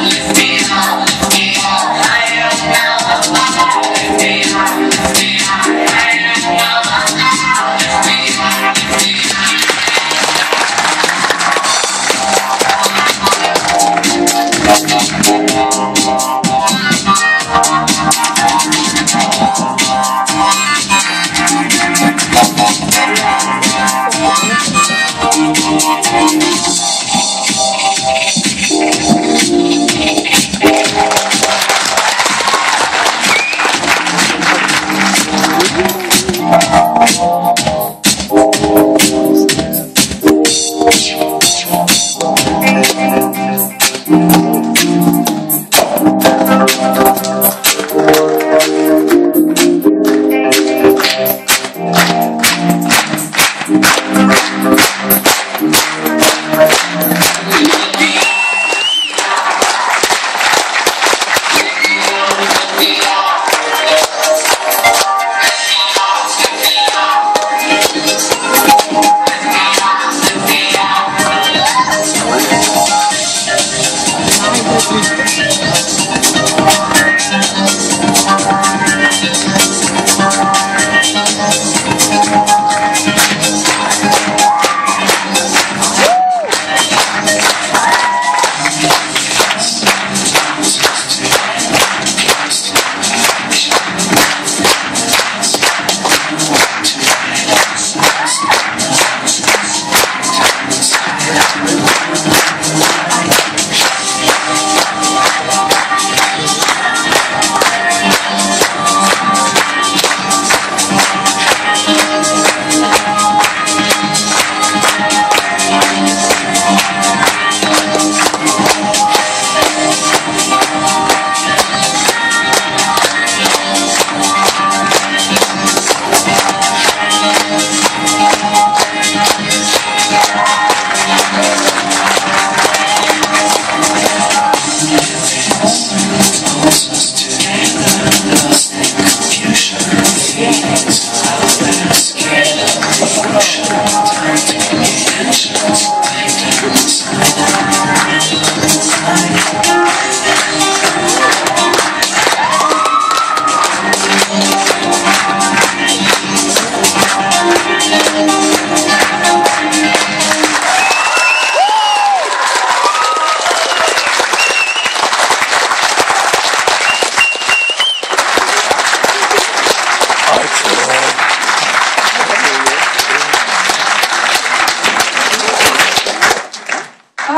Let's be Thank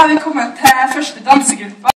har vi kommet til første dansegruppa.